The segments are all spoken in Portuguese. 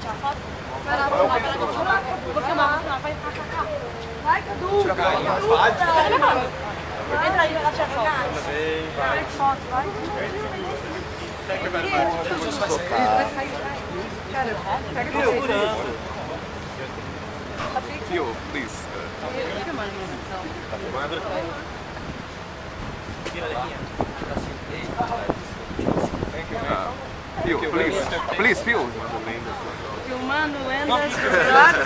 Vai lá, vou filmar, vou filmar. Vou filmar, vai, cá, cá, cá. Vai, Cadu. Entra aí, vai tirar foto. Vai, foto, vai. Vai sair, vai. Cara, pega você. Phil, please. Filmando mesmo, então. Tá filmando? Ah, Phil, please. Please, Phil. Filmando lendas, claro,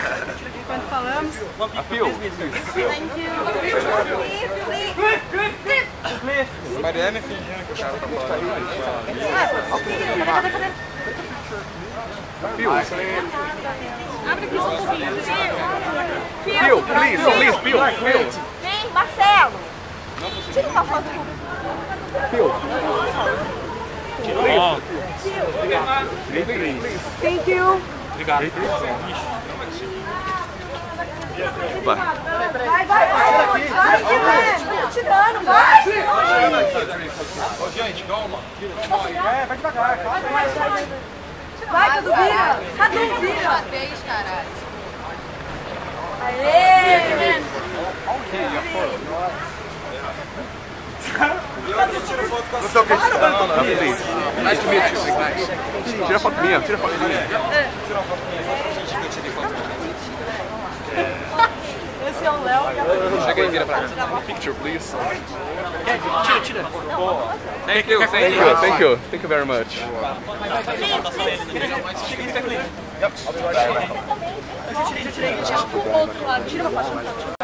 enquanto falamos. Ah, Phil. Thank you. Mariana fingindo que o cara tá falando. Phil. Abre aqui só um pouquinho. Phil, please, please, Phil. Phil. Vem, Marcelo. Tira uma foto comigo. Phil. Thank you. Vai. Vai, vai, vai. Vai, Guilherme. Tô tirando, vai. Ô, gente, calma. Vai, Cadu, vira. Cadu, vira. Vez, caralho. Aê. Não sei o que a tá falando. Please. Nice to meet you. Nice. Tira foto minha, tira foto minha. Esse é o Léo e a Chega aí, vira pra cá. Picture, please. Tira, tira. Thank you, thank you, thank you. Thank you very much. Tira, tira, tira. Outro lado. Tira uma foto.